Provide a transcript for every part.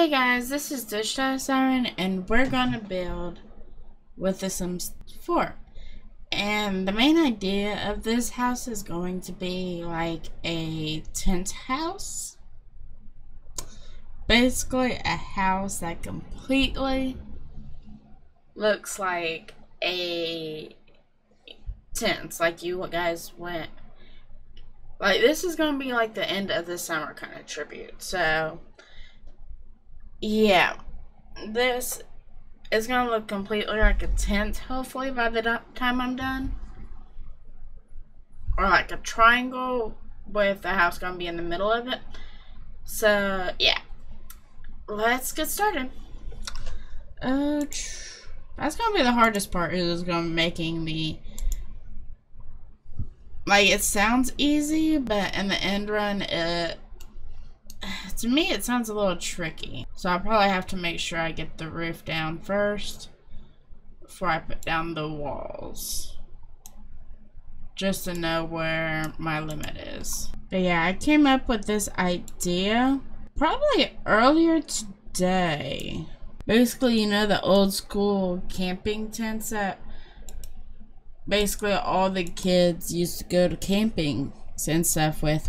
Hey guys, this is Dish Siren, and we're gonna build with The Sims 4. And the main idea of this house is going to be like a tent house. Basically, a house that completely looks like a tent, like you guys went. Like, this is gonna be like the end of the summer kind of tribute, so yeah, this is gonna look completely like a tent, hopefully, by the time I'm done. Or like a triangle with the house gonna be in the middle of it. So, yeah. Let's get started. Uh, that's gonna be the hardest part, is gonna be making the like it sounds easy, but in the end run it to me it sounds a little tricky. So I'll probably have to make sure I get the roof down first before I put down the walls. Just to know where my limit is. But yeah, I came up with this idea probably earlier today. Basically, you know the old school camping tents that basically all the kids used to go to camping and stuff with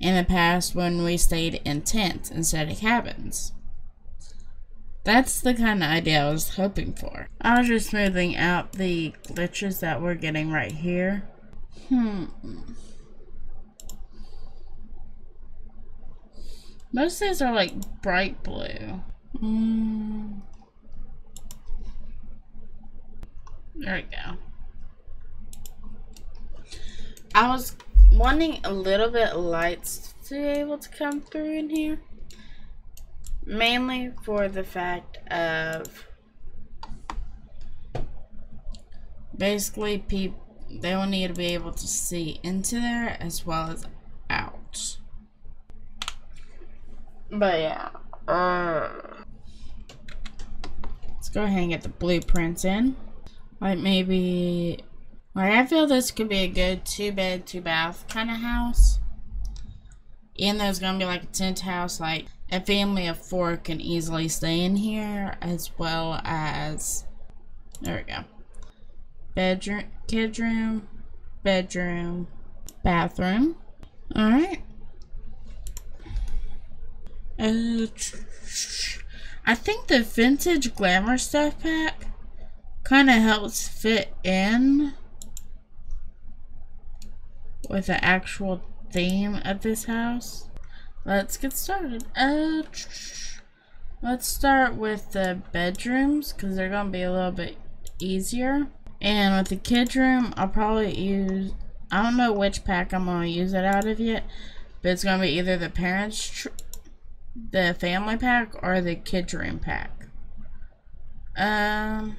in the past when we stayed in tents instead of cabins. That's the kind of idea I was hoping for. I was just smoothing out the glitches that we're getting right here. Hmm. Most of these are like bright blue. Mm. There we go. I was wanting a little bit lights to be able to come through in here. Mainly for the fact of basically people they will need to be able to see into there as well as out. But yeah. Uh, let's go ahead and get the blueprints in. Like maybe like, I feel this could be a good two bed, two bath kind of house. And there's gonna be like a tent house, like a family of four can easily stay in here, as well as there we go. Bedroom, kid room, bedroom, bathroom. Alright. Uh, I think the vintage glamour stuff pack kind of helps fit in with the actual theme of this house. Let's get started. Uh, let's start with the bedrooms because they're going to be a little bit easier. And with the kids room, I'll probably use, I don't know which pack I'm going to use it out of yet, but it's going to be either the parents, the family pack, or the kids room pack. Um,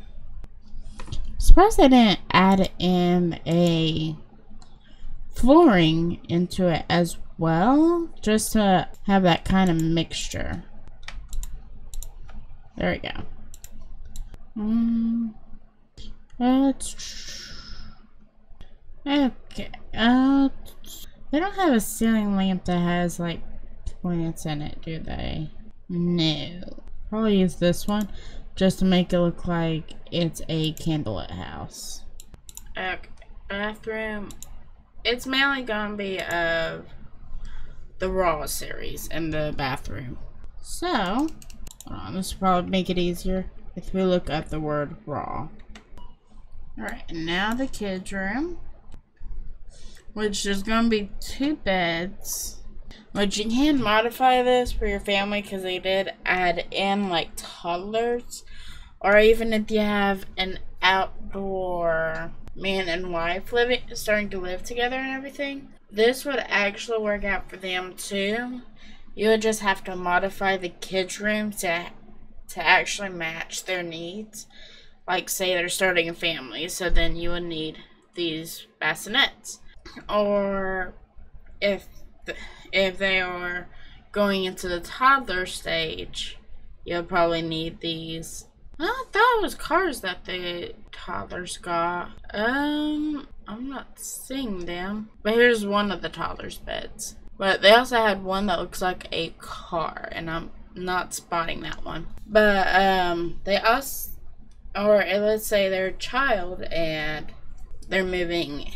surprised they didn't add in a flooring into it as well, just to have that kind of mixture. There we go. Mm, okay. Uh, they don't have a ceiling lamp that has like plants in it, do they? No. Probably use this one just to make it look like it's a candlelit house. Okay. Bathroom it's mainly gonna be of the Raw series in the bathroom. So, on, this will probably make it easier if we look at the word Raw. Alright, now the kids' room. Which is gonna be two beds. Which you can modify this for your family because they did add in like toddlers. Or even if you have an outdoor man and wife living starting to live together and everything this would actually work out for them too. You would just have to modify the kids room to to actually match their needs. Like say they're starting a family so then you would need these bassinets. Or if if they are going into the toddler stage you'll probably need these I thought it was cars that the toddlers got. Um, I'm not seeing them. But here's one of the toddlers' beds. But they also had one that looks like a car, and I'm not spotting that one. But um, they us, or let's say they're a child and they're moving,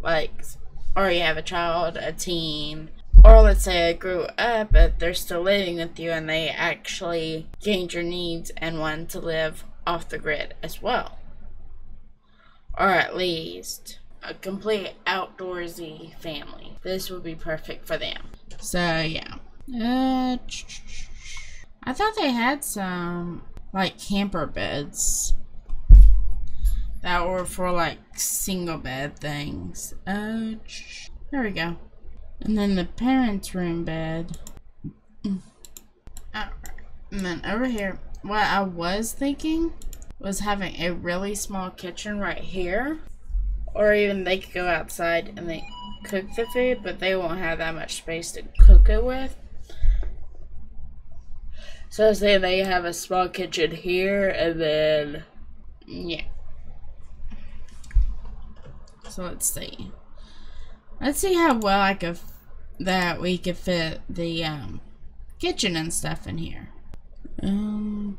like, or you have a child, a teen, or let's say I grew up, but they're still living with you and they actually gained your needs and want to live off the grid as well. Or at least a complete outdoorsy family. This would be perfect for them. So, yeah. Uh, I thought they had some, like, camper beds that were for, like, single bed things. Uh, there we go. And then the parents' room bed. And then over here, what I was thinking was having a really small kitchen right here. Or even they could go outside and they cook the food, but they won't have that much space to cook it with. So say they have a small kitchen here and then yeah. So let's see. Let's see how well I could that we could fit the um, kitchen and stuff in here. Um,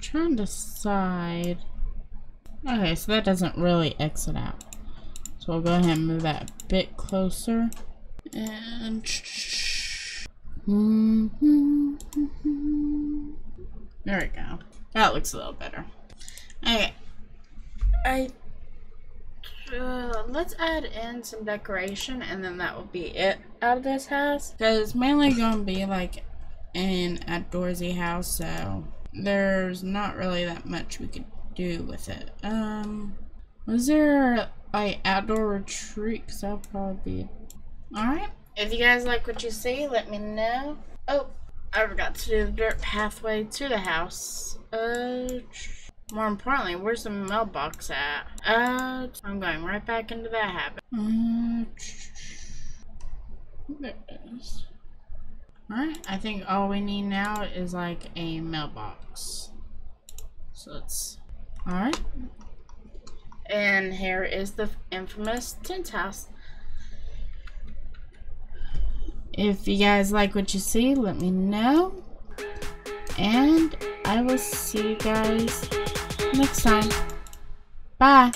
trying to decide. Okay, so that doesn't really exit out. So we'll go ahead and move that a bit closer. And there we go. That looks a little better. Okay. I uh, let's add in some decoration and then that will be it out of this house. Because it's mainly going to be like an outdoorsy house, so there's not really that much we could do with it. Um, was there like outdoor retreat? Because that'll probably be. Alright. If you guys like what you see, let me know. Oh, I forgot to do the dirt pathway to the house. Uh, more importantly, where's the mailbox at? Uh, I'm going right back into that habit. Uh, there it is. Alright, I think all we need now is like a mailbox. So it's alright. And here is the infamous tent house. If you guys like what you see, let me know. And I will see you guys next time. Bye.